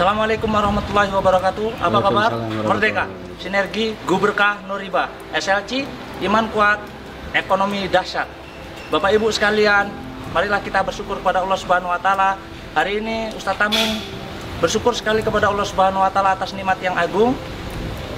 Assalamualaikum warahmatullahi wabarakatuh. Apa kabar? Merdeka, sinergi, guberkah, nuriba, SLC, iman kuat, ekonomi dahsyat. Bapak Ibu sekalian, marilah kita bersyukur kepada Allah Subhanahu wa taala. Hari ini Ustaz Tamin bersyukur sekali kepada Allah Subhanahu wa taala atas nikmat yang agung.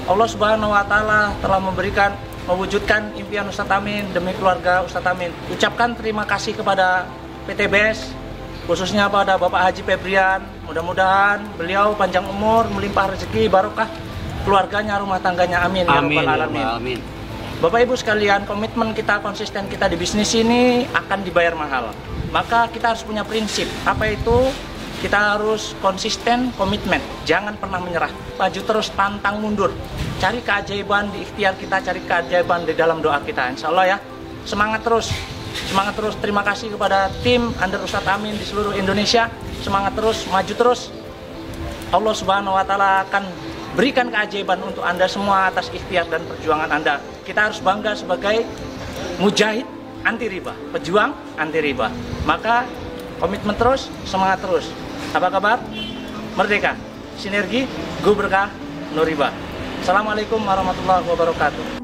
Allah Subhanahu wa taala telah memberikan mewujudkan impian Ustaz Tamin demi keluarga Ustaz Tamin. Ucapkan terima kasih kepada PTBS khususnya pada Bapak Haji Febrian. Mudah-mudahan beliau panjang umur, melimpah rezeki, barokah keluarganya, rumah tangganya. Amin, ya Amin. ya alamin. Alamin. Bapak Ibu sekalian, komitmen kita konsisten kita di bisnis ini akan dibayar mahal. Maka kita harus punya prinsip. Apa itu? Kita harus konsisten, komitmen. Jangan pernah menyerah. Maju terus, pantang mundur. Cari keajaiban di ikhtiar kita, cari keajaiban di dalam doa kita. Insya Allah ya. Semangat terus. Semangat terus. Terima kasih kepada tim Under Ustadz Amin di seluruh Indonesia. Semangat terus, maju terus. Allah Subhanahu wa taala akan berikan keajaiban untuk Anda semua atas ikhtiar dan perjuangan Anda. Kita harus bangga sebagai mujahid anti riba, pejuang anti riba. Maka komitmen terus, semangat terus. Apa kabar? Merdeka, sinergi, gue berkah. Assalamualaikum warahmatullahi wabarakatuh.